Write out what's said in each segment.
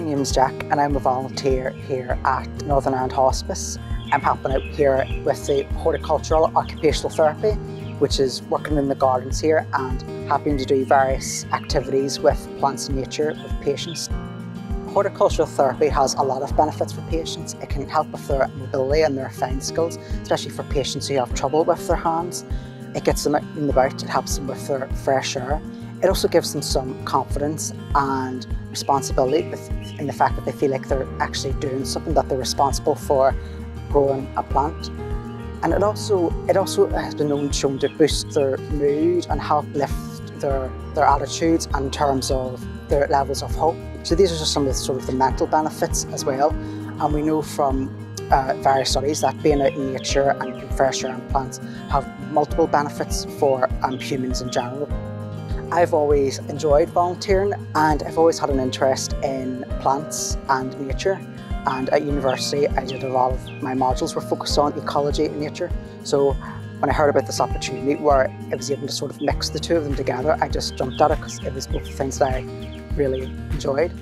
name's Jack and I'm a volunteer here at Northern Ireland Hospice. I'm helping out here with the horticultural occupational therapy, which is working in the gardens here and helping to do various activities with plants and nature with patients. Horticultural therapy has a lot of benefits for patients. It can help with their mobility and their fine skills, especially for patients who have trouble with their hands. It gets them out and about, it helps them with their fresh air. It also gives them some confidence and responsibility in the fact that they feel like they're actually doing something, that they're responsible for growing a plant. And it also, it also has been known shown to boost their mood and help lift their, their attitudes in terms of their levels of hope. So these are just some of the, sort of the mental benefits as well. And we know from uh, various studies that being out in nature and fresh air and plants have multiple benefits for um, humans in general. I've always enjoyed volunteering and I've always had an interest in plants and nature. And at university, I did a lot of my modules were focused on ecology and nature. So when I heard about this opportunity where I was able to sort of mix the two of them together, I just jumped at it because it was both things that I really enjoyed.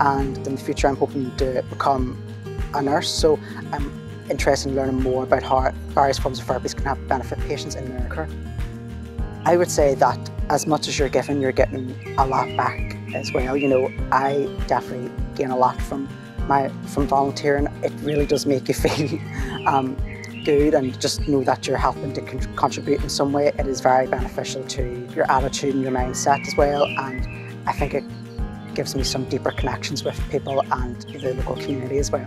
And in the future, I'm hoping to become a nurse. So I'm interested in learning more about how various forms of therapies can help benefit patients in their care. I would say that as much as you're giving, you're getting a lot back as well. You know, I definitely gain a lot from my from volunteering. It really does make you feel um, good and just know that you're helping to con contribute in some way. It is very beneficial to your attitude and your mindset as well. And I think it gives me some deeper connections with people and the local community as well.